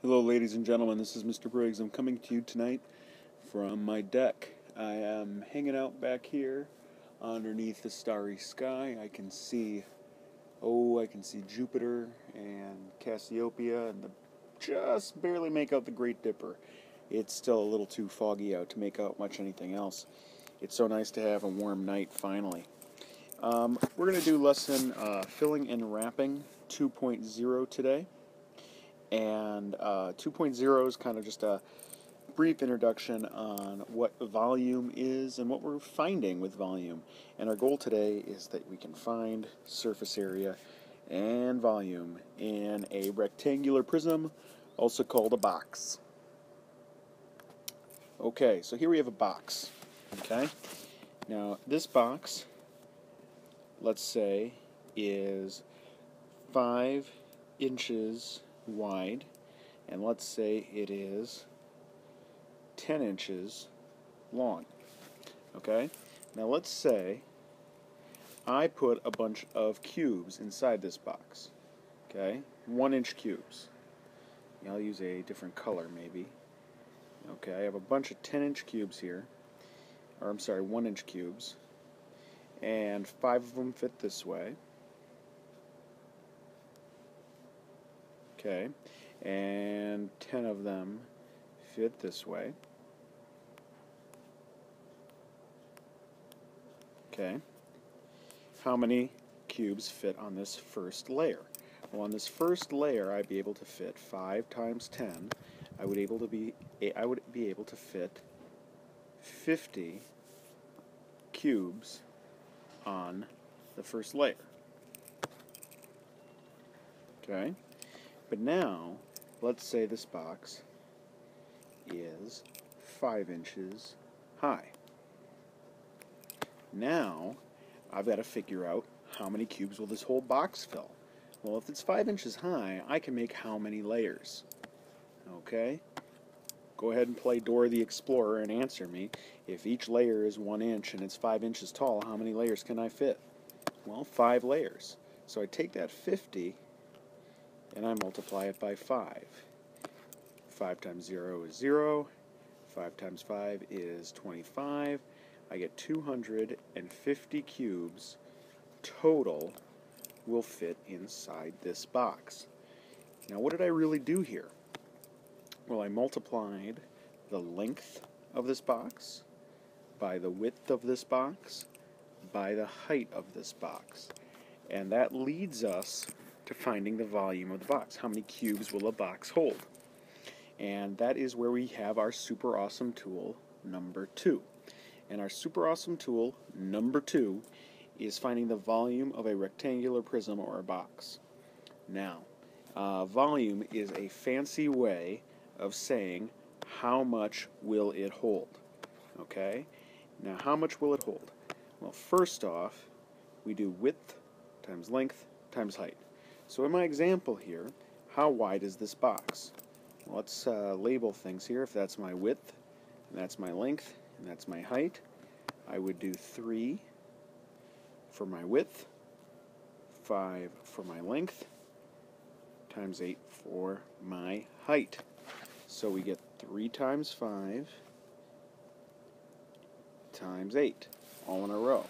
Hello, ladies and gentlemen. This is Mr. Briggs. I'm coming to you tonight from my deck. I am hanging out back here underneath the starry sky. I can see, oh, I can see Jupiter and Cassiopeia, and the, just barely make out the Great Dipper. It's still a little too foggy out to make out much anything else. It's so nice to have a warm night finally. Um, we're going to do lesson uh, filling and wrapping 2.0 today. And uh, 2.0 is kind of just a brief introduction on what volume is and what we're finding with volume. And our goal today is that we can find surface area and volume in a rectangular prism, also called a box. Okay, so here we have a box. Okay, now this box, let's say, is five inches wide, and let's say it is 10 inches long. Okay? Now let's say I put a bunch of cubes inside this box. Okay? One inch cubes. I'll use a different color maybe. Okay, I have a bunch of 10 inch cubes here. Or I'm sorry, 1 inch cubes. And five of them fit this way. Okay, and 10 of them fit this way. Okay, how many cubes fit on this first layer? Well, on this first layer, I'd be able to fit 5 times 10. I would able to be I would be able to fit 50 cubes on the first layer. Okay? But now, let's say this box is 5 inches high. Now, I've got to figure out how many cubes will this whole box fill. Well, if it's 5 inches high, I can make how many layers? Okay? Go ahead and play Dora the Explorer and answer me. If each layer is 1 inch and it's 5 inches tall, how many layers can I fit? Well, 5 layers. So I take that 50 and I multiply it by 5. 5 times 0 is 0. 5 times 5 is 25. I get 250 cubes total will fit inside this box. Now what did I really do here? Well, I multiplied the length of this box by the width of this box by the height of this box. And that leads us to finding the volume of the box. How many cubes will a box hold? And that is where we have our super awesome tool number two. And our super awesome tool number two is finding the volume of a rectangular prism or a box. Now, uh, volume is a fancy way of saying how much will it hold. Okay? Now, how much will it hold? Well, first off, we do width times length times height. So in my example here, how wide is this box? Well, let's uh, label things here. If that's my width, and that's my length, and that's my height, I would do 3 for my width, 5 for my length, times 8 for my height. So we get 3 times 5 times 8, all in a row.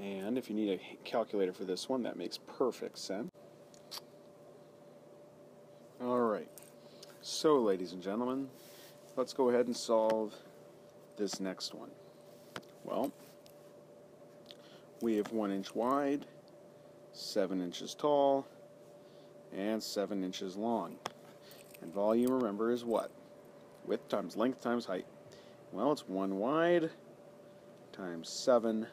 And if you need a calculator for this one, that makes perfect sense. Alright, so ladies and gentlemen, let's go ahead and solve this next one. Well, we have 1 inch wide, 7 inches tall, and 7 inches long. And volume, remember, is what? Width times length times height. Well, it's 1 wide times 7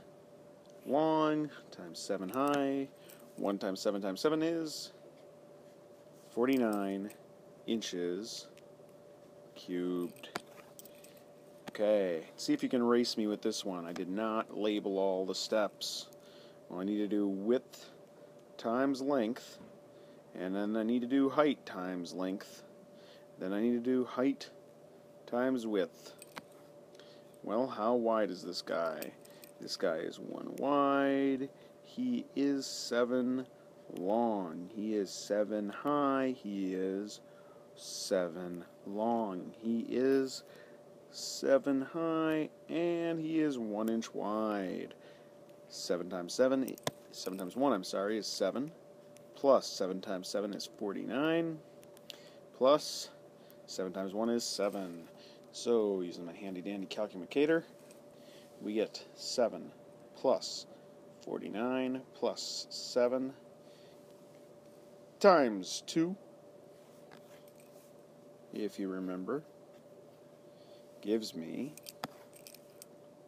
long times 7 high. 1 times 7 times 7 is 49 inches cubed. Okay, see if you can race me with this one. I did not label all the steps. Well, I need to do width times length, and then I need to do height times length. Then I need to do height times width. Well, how wide is this guy? This guy is one wide. He is seven long. He is seven high. He is 7 long. He is 7 high, and he is 1 inch wide. 7 times 7, 7 times 1, I'm sorry, is 7. Plus 7 times 7 is 49. Plus 7 times 1 is 7. So, using my handy dandy calculator, we get 7 plus 49 plus 7 times 2, if you remember, gives me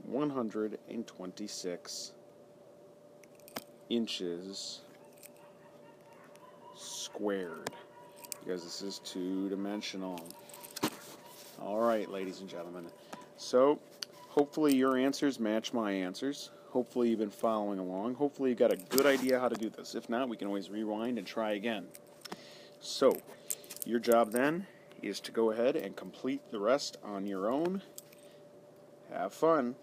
126 inches squared because this is two-dimensional. All right, ladies and gentlemen. So, hopefully your answers match my answers. Hopefully you've been following along. Hopefully you got a good idea how to do this. If not, we can always rewind and try again. So, your job then is to go ahead and complete the rest on your own. Have fun.